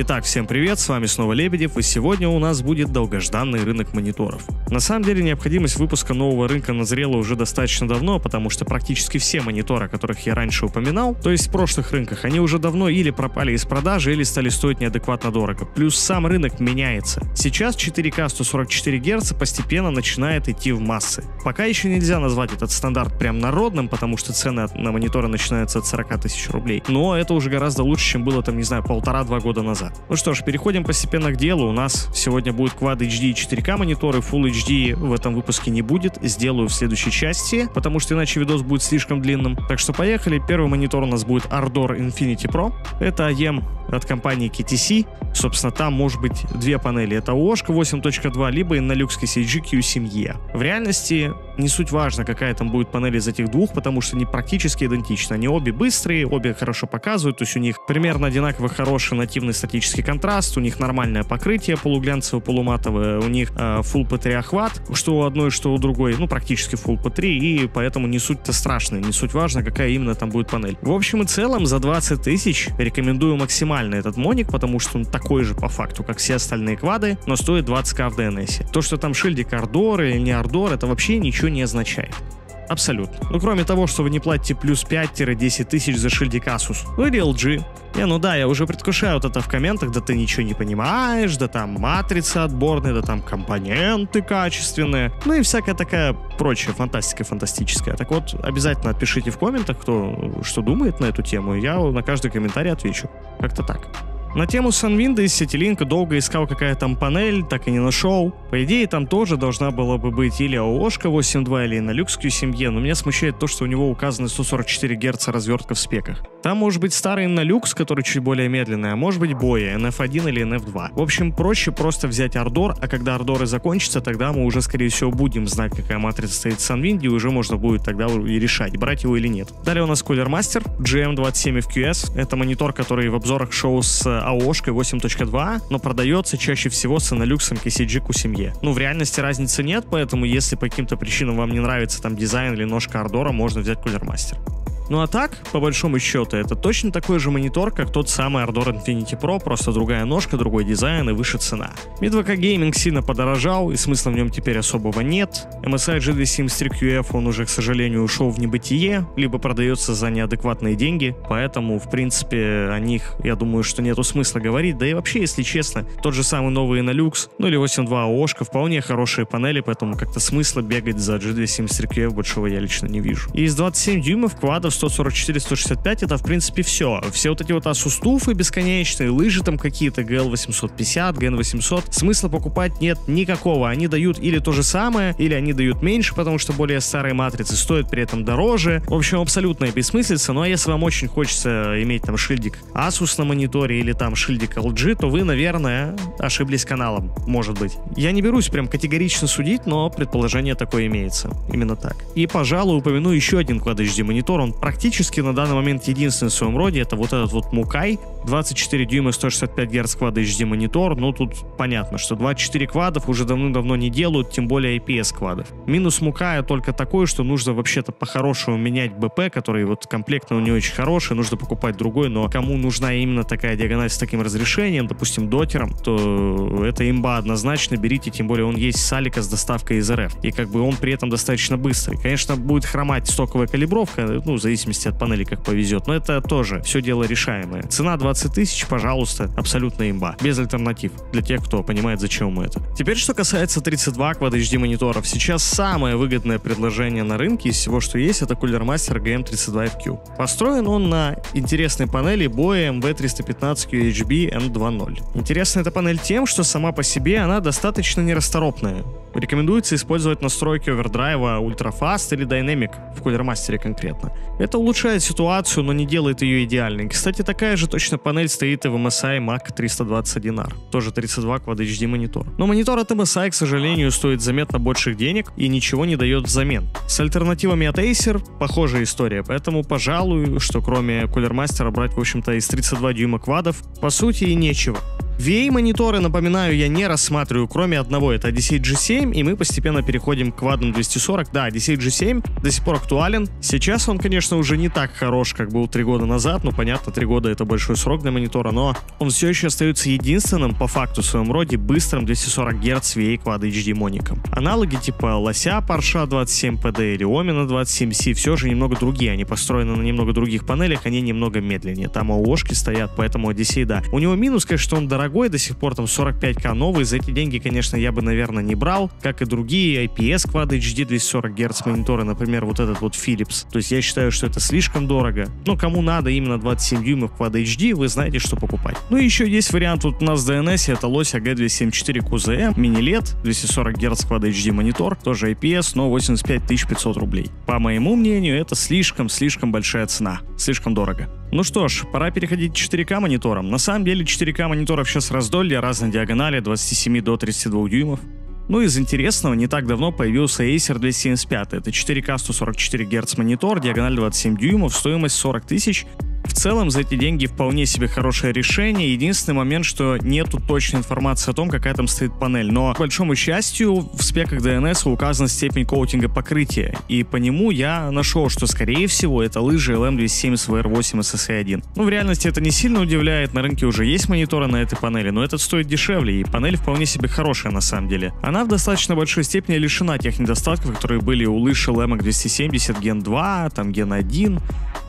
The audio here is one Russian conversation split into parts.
Итак, всем привет, с вами снова Лебедев, и сегодня у нас будет долгожданный рынок мониторов. На самом деле необходимость выпуска нового рынка назрела уже достаточно давно, потому что практически все мониторы, о которых я раньше упоминал, то есть в прошлых рынках, они уже давно или пропали из продажи, или стали стоить неадекватно дорого. Плюс сам рынок меняется. Сейчас 4К 144 Гц постепенно начинает идти в массы. Пока еще нельзя назвать этот стандарт прям народным, потому что цены на мониторы начинаются от 40 тысяч рублей. Но это уже гораздо лучше, чем было там, не знаю, полтора-два года назад. Ну что ж, переходим постепенно к делу. У нас сегодня будет Quad HD и 4К мониторы, Full HD в этом выпуске не будет. Сделаю в следующей части, потому что иначе видос будет слишком длинным. Так что поехали. Первый монитор у нас будет Ardor Infinity Pro. Это OEM от компании KTC. Собственно, там может быть две панели. Это OSHK 8.2, либо Innolux KCG Q7E. В реальности не суть важно, какая там будет панель из этих двух, потому что они практически идентичны. Они обе быстрые, обе хорошо показывают, то есть у них примерно одинаково хороший нативный статический контраст, у них нормальное покрытие полуглянцевое, полуматовое, у них э, Full P3 охват, что у одной, что у другой, ну, практически Full P3, и поэтому не суть-то страшная, не суть важно, какая именно там будет панель. В общем и целом, за 20 тысяч рекомендую максимально этот моник, потому что он такой же по факту, как все остальные квады, но стоит 20к в DNS. То, что там шильдик Ardor или не Ardor, это вообще ничего не означает. Абсолютно. Ну, кроме того, что вы не платите плюс 5-10 тысяч за шильдик Asus. Или LG. Не, ну да, я уже предвкушаю вот это в комментах, да ты ничего не понимаешь, да там матрица отборная, да там компоненты качественные, ну и всякая такая прочая фантастика фантастическая. Так вот, обязательно отпишите в комментах, кто что думает на эту тему, я на каждый комментарий отвечу. Как-то так. На тему Sunwind из Сетилинка долго искал какая там панель, так и не нашел. По идее, там тоже должна была бы быть или AOSHka 8.2, или Nolux Q7E, но меня смущает то, что у него указаны 144 Гц развертка в спеках. Там может быть старый Nolux, который чуть более медленный, а может быть Boya, NF1 или NF2. В общем, проще просто взять Ardor, а когда Ардоры закончатся, тогда мы уже, скорее всего, будем знать, какая матрица стоит в Sunwind, и уже можно будет тогда и решать, брать его или нет. Далее у нас Cooler Master GM27FQS. Это монитор, который в обзорах шоу с AOSHкой 8.2, но продается чаще всего с Analux KCG Q7E. Ну, в реальности разницы нет, поэтому если по каким-то причинам вам не нравится там дизайн или ножка Ардора, можно взять Master. Ну а так, по большому счету, это точно такой же монитор, как тот самый Ardor Infinity Pro, просто другая ножка, другой дизайн и выше цена. Mi 2 Gaming сильно подорожал, и смысла в нем теперь особого нет. MSI G273QF, он уже, к сожалению, ушел в небытие, либо продается за неадекватные деньги, поэтому, в принципе, о них, я думаю, что нету смысла говорить, да и вообще, если честно, тот же самый новый Nolux, ну или 8.2 ООшка, вполне хорошие панели, поэтому как-то смысла бегать за G273QF большого я лично не вижу. И из 27 дюймов квадов 144-165 это в принципе все. Все вот эти вот асустуфы бесконечные, лыжи там какие-то, GL850, GN800, смысла покупать нет никакого. Они дают или то же самое, или они дают меньше, потому что более старые матрицы стоят при этом дороже. В общем, абсолютная бессмыслица, но если вам очень хочется иметь там шильдик Asus на мониторе или там шильдик LG, то вы, наверное, ошиблись каналом, может быть. Я не берусь прям категорично судить, но предположение такое имеется. Именно так. И, пожалуй, упомяну еще один Quad HD монитор, он практически на данный момент единственный в своем роде, это вот этот вот Мукай, 24 дюйма 165 Гц Quad HD монитор, ну тут понятно, что 24 квадов уже давно-давно не делают, тем более IPS квадов. Минус Мукая только такой, что нужно вообще-то по-хорошему менять БП, который вот комплектно у него очень хороший, нужно покупать другой, но кому нужна именно такая диагональ с таким разрешением, допустим, дотером, то это имба однозначно, берите, тем более он есть с Алика с доставкой из РФ, и как бы он при этом достаточно быстрый. Конечно, будет хромать стоковая калибровка, ну, в зависимости от панели, как повезет, но это тоже все дело решаемое. Цена 20 тысяч, пожалуйста, абсолютно имба, без альтернатив, для тех, кто понимает, зачем ему это. Теперь, что касается 32 Quad HD мониторов, сейчас самое выгодное предложение на рынке из всего, что есть, это Cooler Master GM32FQ. Построен он на интересной панели Boeing V315 QHB M2.0. Интересна эта панель тем, что сама по себе она достаточно нерасторопная. Рекомендуется использовать настройки овердрайва Ultrafast или Dynamic в Cooler Master конкретно. Это улучшает ситуацию, но не делает ее идеальной. Кстати, такая же точно панель стоит и в MSI Mac 321R. Тоже 32 Quad HD монитор. Но монитор от MSI, к сожалению, стоит заметно больших денег и ничего не дает взамен. С альтернативами от Acer похожая история, поэтому, пожалуй, что кроме Cooler Master брать, в общем-то, из 32 дюйма квадов, по сути и нечего. VA-мониторы, напоминаю, я не рассматриваю, кроме одного, это Odyssey G7, и мы постепенно переходим к квадам 240. Да, Odyssey G7 до сих пор актуален. Сейчас он, конечно, уже не так хорош, как был три года назад, ну, понятно, три года это большой срок для монитора, но он все еще остается единственным, по факту, в своем роде, быстрым 240 Гц VA Quad HD моником. Аналоги типа Лося Парша 27PD или Омина 27C все же немного другие, они построены на немного других панелях, они немного медленнее. Там ООшки стоят, поэтому Odyssey, да. У него минус, конечно, что он дорогой, до сих пор там 45к новый, за эти деньги, конечно, я бы, наверное, не брал, как и другие IPS Quad HD 240 Гц мониторы, например, вот этот вот Philips. То есть я считаю, что это слишком дорого. Но кому надо именно 27 дюймов Quad HD, вы знаете, что покупать. Ну и еще есть вариант вот у нас в DNS, это Лось AG274 QZM, мини-LED, 240 Гц Quad HD монитор, тоже IPS, но 85 500 рублей. По моему мнению, это слишком-слишком большая цена, слишком дорого. Ну что ж, пора переходить к 4К мониторам. На самом деле 4К мониторов сейчас раздолье, разной диагонали, 27 до 32 дюймов. Ну, из интересного, не так давно появился Acer 275. Это 4К 144 Гц монитор, диагональ 27 дюймов, стоимость 40 тысяч. В целом за эти деньги вполне себе хорошее решение. Единственный момент, что нету точной информации о том, какая там стоит панель. Но, к большому счастью, в спеках DNS указана степень коутинга покрытия. И по нему я нашел, что скорее всего это лыжи LM270 VR8 SSE1. Ну, в реальности это не сильно удивляет. На рынке уже есть мониторы на этой панели, но этот стоит дешевле. И панель вполне себе хорошая на самом деле. Она в достаточно большой степени лишена тех недостатков, которые были у лыж LM 270 Gen 2, там Gen 1,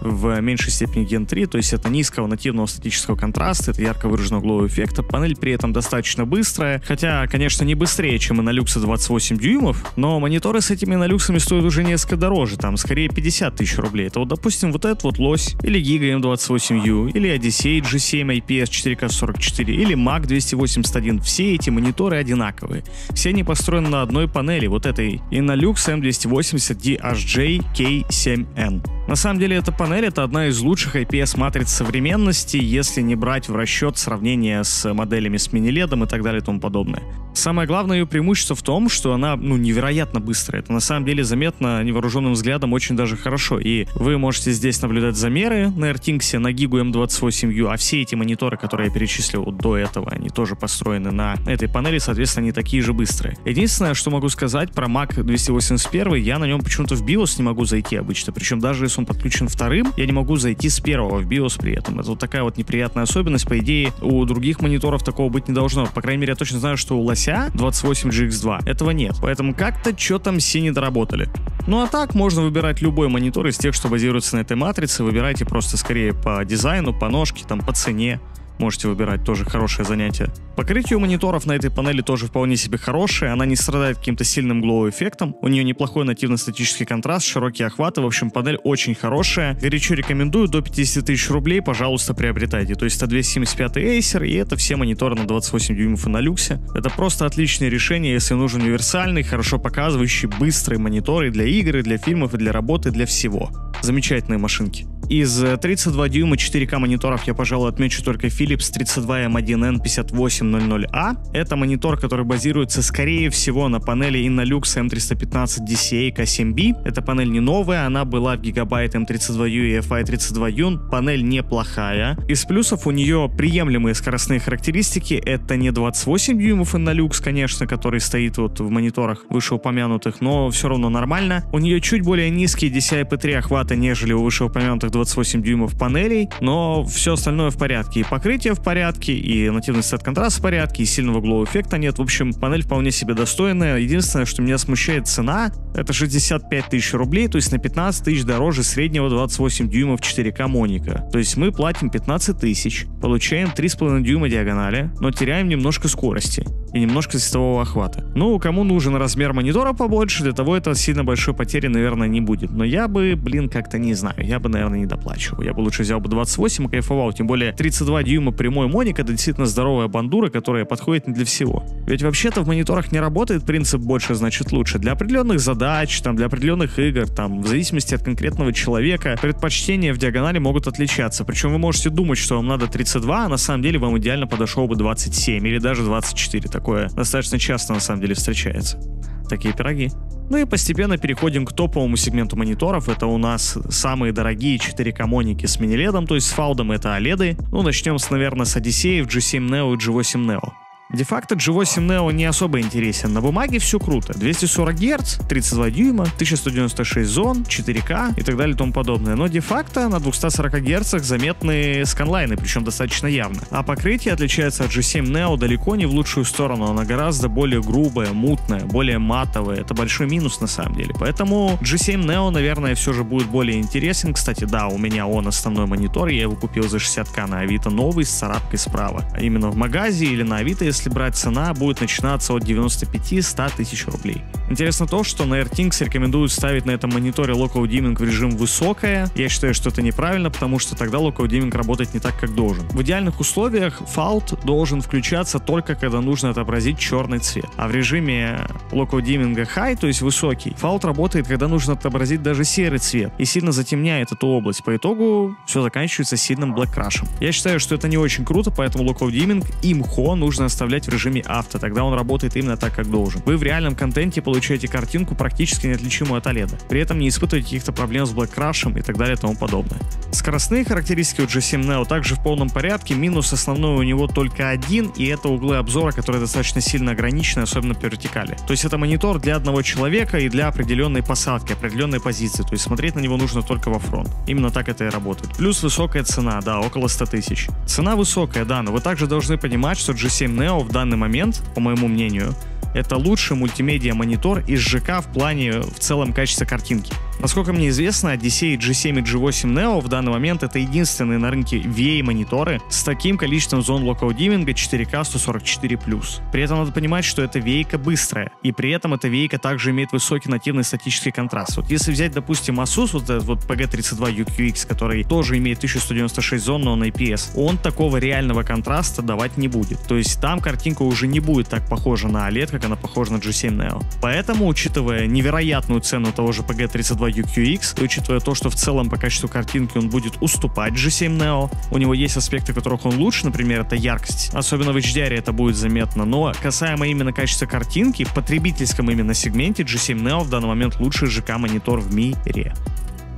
в меньшей степени Gen 3, то есть это низкого нативного статического контраста, это ярко выраженного глоу эффекта. Панель при этом достаточно быстрая, хотя, конечно, не быстрее, чем Inalux 28 дюймов, но мониторы с этими Inalux стоят уже несколько дороже, там скорее 50 тысяч рублей. Это вот, допустим, вот этот вот лось, или Giga M28U, или Odyssey G7 IPS 4K44, или Mac 281. Все эти мониторы одинаковые. Все они построены на одной панели, вот этой Inalux M280 DHJ K7N. На самом деле эта панель это одна из лучших IPS-матриц современности, если не брать в расчет сравнение с моделями с мини-ледом и так далее и тому подобное. Самое главное ее преимущество в том, что она ну, невероятно быстрая. Это на самом деле заметно невооруженным взглядом очень даже хорошо. И вы можете здесь наблюдать замеры на RTX, на Gigu M28U, а все эти мониторы, которые я перечислил до этого, они тоже построены на этой панели, соответственно, они такие же быстрые. Единственное, что могу сказать про Mac 281, я на нем почему-то в BIOS не могу зайти обычно. Причем даже он подключен вторым, я не могу зайти с первого в BIOS при этом. Это вот такая вот неприятная особенность. По идее, у других мониторов такого быть не должно. По крайней мере, я точно знаю, что у Лося 28GX2 этого нет. Поэтому как-то что там все не доработали. Ну а так, можно выбирать любой монитор из тех, что базируется на этой матрице. Выбирайте просто скорее по дизайну, по ножке, там, по цене можете выбирать, тоже хорошее занятие. Покрытие у мониторов на этой панели тоже вполне себе хорошее, она не страдает каким-то сильным глоу-эффектом, у нее неплохой нативно-статический контраст, широкие охваты, в общем, панель очень хорошая. Горячо рекомендую, до 50 тысяч рублей, пожалуйста, приобретайте. То есть это 275 Acer, и это все мониторы на 28 дюймов и на люксе. Это просто отличное решение, если нужен универсальный, хорошо показывающий, быстрый монитор и для игр, и для фильмов, и для работы, и для всего. Замечательные машинки. Из 32 дюйма 4К мониторов я, пожалуй, отмечу только Philips 32M1N5800A. Это монитор, который базируется, скорее всего, на панели Innolux M315 DCA K7B. Эта панель не новая, она была в Gigabyte M32U и FI32U. Панель неплохая. Из плюсов у нее приемлемые скоростные характеристики. Это не 28 дюймов Innolux, конечно, который стоит вот в мониторах вышеупомянутых, но все равно нормально. У нее чуть более низкий DCI-P3 охвата, нежели у вышеупомянутых 28 дюймов панелей, но все остальное в порядке. И покрытие в порядке, и нативный сет контраст в порядке, и сильного глоу эффекта нет. В общем, панель вполне себе достойная. Единственное, что меня смущает цена, это 65 тысяч рублей, то есть на 15 тысяч дороже среднего 28 дюймов 4К моника. То есть мы платим 15 тысяч, получаем 3,5 дюйма диагонали, но теряем немножко скорости и немножко светового охвата. Ну, кому нужен размер монитора побольше, для того это сильно большой потери, наверное, не будет. Но я бы, блин, как-то не знаю, я бы, наверное, не доплачивал. Я бы лучше взял бы 28 и кайфовал. Тем более 32 дюйма прямой моник это действительно здоровая бандура, которая подходит не для всего. Ведь вообще-то в мониторах не работает принцип больше значит лучше. Для определенных задач, там, для определенных игр, там, в зависимости от конкретного человека, предпочтения в диагонали могут отличаться. Причем вы можете думать, что вам надо 32, а на самом деле вам идеально подошел бы 27 или даже 24. Такое достаточно часто на самом деле встречается. Такие пироги. Ну и постепенно переходим к топовому сегменту мониторов. Это у нас самые дорогие 4К моники с мини-ледом, то есть с фаудом это OLED. Ну, начнем с, наверное, с Odyssey, G7 Neo и G8 Neo. Де-факто G8 Neo не особо интересен. На бумаге все круто. 240 Гц, 32 дюйма, 1196 зон, 4К и так далее и тому подобное. Но де-факто на 240 Гц заметны сканлайны, причем достаточно явно. А покрытие отличается от G7 Neo далеко не в лучшую сторону. Оно гораздо более грубое, мутное, более матовое. Это большой минус на самом деле. Поэтому G7 Neo, наверное, все же будет более интересен. Кстати, да, у меня он основной монитор. Я его купил за 60к на Авито новый с царапкой справа. А именно в магазе или на Авито, если брать цена, будет начинаться от 95-100 тысяч рублей. Интересно то, что на AirThinks рекомендуют ставить на этом мониторе Local Dimming в режим высокое. Я считаю, что это неправильно, потому что тогда Local Dimming работает не так, как должен. В идеальных условиях Fault должен включаться только когда нужно отобразить черный цвет. А в режиме Local Dimming High, то есть высокий, Fault работает, когда нужно отобразить даже серый цвет и сильно затемняет эту область. По итогу все заканчивается сильным Black Crash. Я считаю, что это не очень круто, поэтому Local Dimming имхо нужно оставлять оставлять в режиме авто, тогда он работает именно так, как должен. Вы в реальном контенте получаете картинку практически неотличимую от OLED. При этом не испытываете каких-то проблем с Black Crash и так далее и тому подобное. Скоростные характеристики у G7 Neo также в полном порядке, минус основной у него только один, и это углы обзора, которые достаточно сильно ограничены, особенно по вертикали. То есть это монитор для одного человека и для определенной посадки, определенной позиции, то есть смотреть на него нужно только во фронт. Именно так это и работает. Плюс высокая цена, да, около 100 тысяч. Цена высокая, да, но вы также должны понимать, что G7 Neo в данный момент, по моему мнению, это лучший мультимедиа-монитор из ЖК в плане в целом качества картинки. Насколько мне известно, Odyssey G7 и G8 Neo в данный момент это единственные на рынке VA-мониторы с таким количеством зон Dimming 4K 144+. При этом надо понимать, что это вейка быстрая, и при этом эта вейка также имеет высокий нативный статический контраст. Вот если взять, допустим, Asus, вот этот вот PG32 UQX, который тоже имеет 1196 зон, но он IPS, он такого реального контраста давать не будет. То есть там картинка уже не будет так похожа на OLED, как она похожа на G7 Neo. Поэтому, учитывая невероятную цену того же PG32 UQX, и учитывая то, что в целом по качеству картинки он будет уступать G7 Neo, у него есть аспекты, которых он лучше, например, это яркость. Особенно в HDR это будет заметно, но касаемо именно качества картинки, в потребительском именно сегменте G7 Neo в данный момент лучший ЖК-монитор в мире.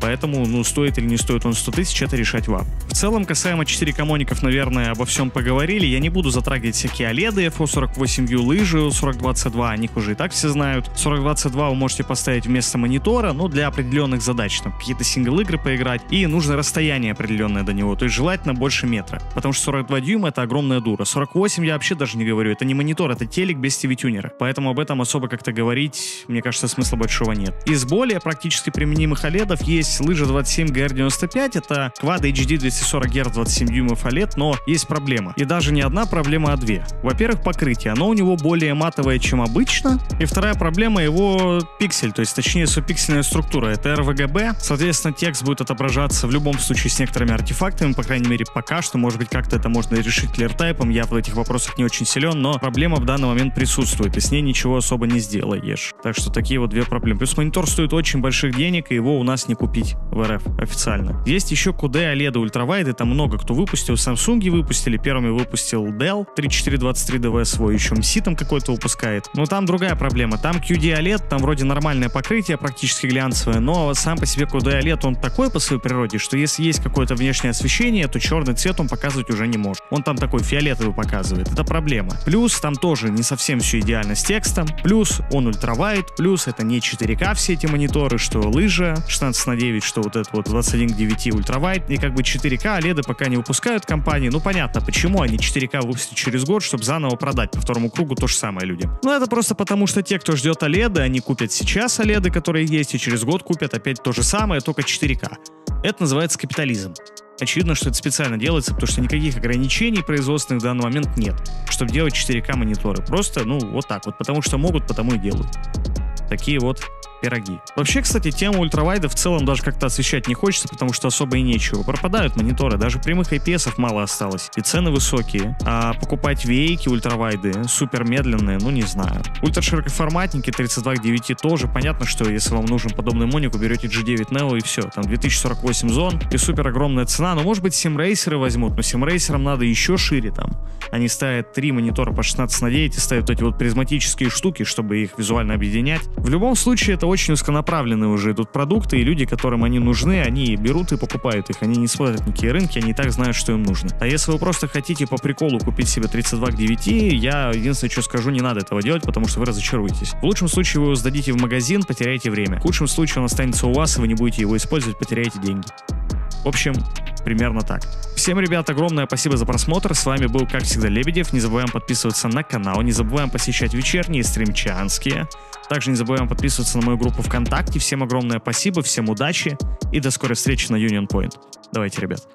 Поэтому, ну, стоит или не стоит он 100 тысяч, это решать вам. В целом, касаемо 4 моников, наверное, обо всем поговорили. Я не буду затрагивать всякие OLED, FO48U лыжи, 4022, о них уже и так все знают. 4022 вы можете поставить вместо монитора, но для определенных задач, там, какие-то сингл-игры поиграть, и нужно расстояние определенное до него, то есть желательно больше метра. Потому что 42 дюйма это огромная дура. 48 я вообще даже не говорю, это не монитор, это телек без TV-тюнера. Поэтому об этом особо как-то говорить, мне кажется, смысла большого нет. Из более практически применимых OLED есть есть лыжа 27 GR95, это Quad HD 240 Гц 27 дюймов OLED, но есть проблема. И даже не одна проблема, а две. Во-первых, покрытие. Оно у него более матовое, чем обычно. И вторая проблема его пиксель, то есть точнее субпиксельная структура. Это RVGB. Соответственно, текст будет отображаться в любом случае с некоторыми артефактами, по крайней мере, пока что. Может быть, как-то это можно решить клиртайпом. Я в этих вопросах не очень силен, но проблема в данный момент присутствует, и с ней ничего особо не сделаешь. Так что такие вот две проблемы. Плюс монитор стоит очень больших денег, и его у нас не купить купить в РФ официально. Есть еще QD OLED ультравайды, там много кто выпустил. Samsung выпустили, первыми выпустил Dell 3423DV свой, еще MC там какой-то выпускает. Но там другая проблема. Там QD OLED, там вроде нормальное покрытие, практически глянцевое, но сам по себе QD OLED, он такой по своей природе, что если есть какое-то внешнее освещение, то черный цвет он показывать уже не может. Он там такой фиолетовый показывает. Это проблема. Плюс там тоже не совсем все идеально с текстом. Плюс он ультравайд. Плюс это не 4К все эти мониторы, что лыжа 16 на 9 9, что вот это вот 21 к 9 ультравайд, и как бы 4К OLED пока не выпускают компании. Ну, понятно, почему они 4К выпустят через год, чтобы заново продать по второму кругу то же самое людям. Ну, это просто потому, что те, кто ждет OLED, они купят сейчас OLED, которые есть, и через год купят опять то же самое, только 4К. Это называется капитализм. Очевидно, что это специально делается, потому что никаких ограничений производственных в данный момент нет, чтобы делать 4К мониторы. Просто, ну, вот так вот. Потому что могут, потому и делают. Такие вот пироги. Вообще, кстати, тему ультравайда в целом даже как-то освещать не хочется, потому что особо и нечего. Пропадают мониторы, даже прямых IPS мало осталось, и цены высокие. А покупать вейки ультравайды, супер медленные, ну не знаю. Ультраширокоформатники 32 к 9 тоже. Понятно, что если вам нужен подобный моник, берете G9 Neo и все. Там 2048 зон и супер огромная цена. Но может быть симрейсеры возьмут, но симрейсерам надо еще шире там. Они ставят три монитора по 16 на 9 и ставят эти вот призматические штуки, чтобы их визуально объединять. В любом случае, это очень узконаправленные уже идут продукты, и люди, которым они нужны, они берут и покупают их. Они не смотрят никакие рынки, они и так знают, что им нужно. А если вы просто хотите по приколу купить себе 32 к 9, я единственное, что скажу, не надо этого делать, потому что вы разочаруетесь. В лучшем случае вы его сдадите в магазин, потеряете время. В худшем случае он останется у вас, и вы не будете его использовать, потеряете деньги. В общем, примерно так. Всем, ребят, огромное спасибо за просмотр. С вами был, как всегда, Лебедев. Не забываем подписываться на канал, не забываем посещать вечерние стримчанские. Также не забываем подписываться на мою группу ВКонтакте. Всем огромное спасибо, всем удачи и до скорой встречи на Union Point. Давайте, ребят.